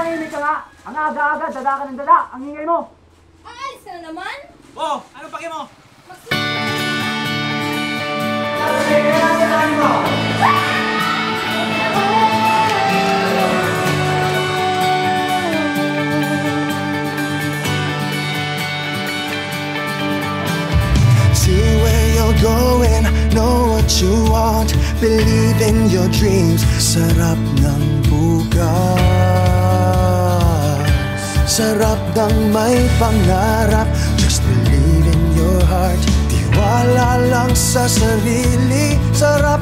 tumahimik ka nga. Ang aga-aga, dada ka ng dada. Ang ingay mo. Aalis ka na naman? Oh, ano pake mo? See where you're going, know what you want Believe in your dreams Sarap ng bukas Sarap ng may pangarap. Just believe in your heart. Tiwala lang sa sarili. Sarap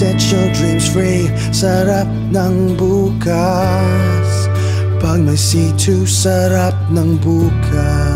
Set your dreams free. Sarap ng bukas. Pag may C2 sarap ng bukas